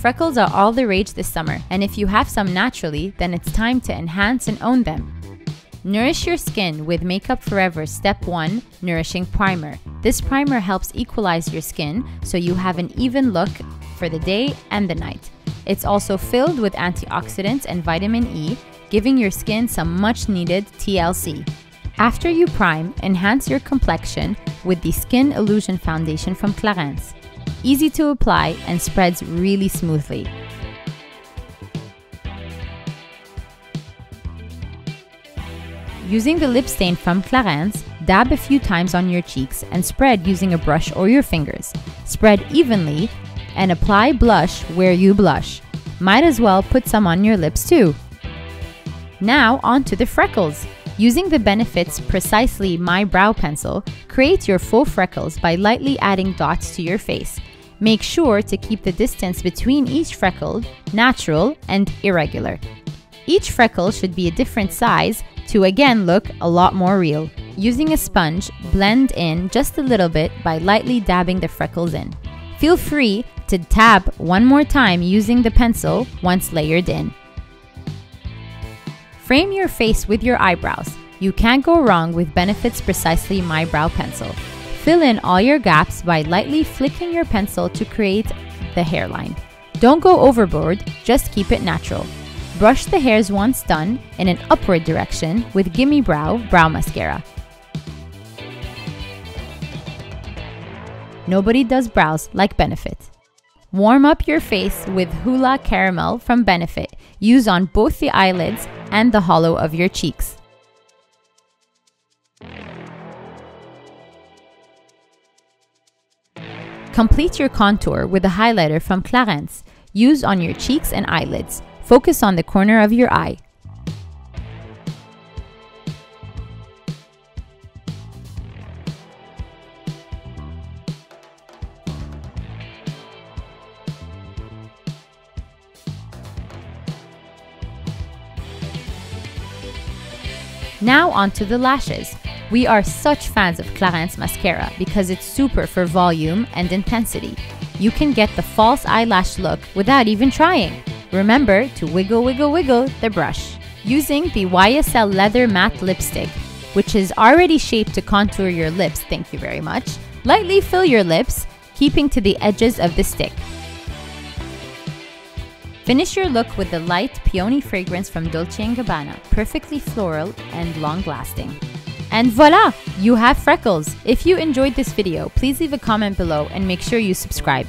Freckles are all the rage this summer, and if you have some naturally, then it's time to enhance and own them. Nourish your skin with Makeup Forever Step 1 Nourishing Primer. This primer helps equalize your skin so you have an even look for the day and the night. It's also filled with antioxidants and vitamin E, giving your skin some much needed TLC. After you prime, enhance your complexion with the Skin Illusion Foundation from Clarins. Easy to apply and spreads really smoothly. Using the lip stain from Clarins, dab a few times on your cheeks and spread using a brush or your fingers. Spread evenly and apply blush where you blush. Might as well put some on your lips too. Now on to the freckles. Using the Benefit's Precisely My Brow Pencil, create your faux freckles by lightly adding dots to your face. Make sure to keep the distance between each freckle natural and irregular. Each freckle should be a different size to again look a lot more real. Using a sponge, blend in just a little bit by lightly dabbing the freckles in. Feel free to tap one more time using the pencil once layered in. Frame your face with your eyebrows. You can't go wrong with Benefit's Precisely My Brow Pencil. Fill in all your gaps by lightly flicking your pencil to create the hairline. Don't go overboard, just keep it natural. Brush the hairs once done in an upward direction with Gimme Brow Brow Mascara. Nobody does brows like Benefit. Warm up your face with Hoola Caramel from Benefit. Use on both the eyelids and the hollow of your cheeks. Complete your contour with a highlighter from Clarins. Use on your cheeks and eyelids. Focus on the corner of your eye. Now onto the lashes. We are such fans of Clarins mascara because it's super for volume and intensity. You can get the false eyelash look without even trying. Remember to wiggle wiggle wiggle the brush. Using the YSL Leather Matte Lipstick, which is already shaped to contour your lips, thank you very much, lightly fill your lips, keeping to the edges of the stick. Finish your look with the light peony fragrance from Dolce & Gabbana, perfectly floral and long-lasting. And voila! You have freckles! If you enjoyed this video, please leave a comment below and make sure you subscribe.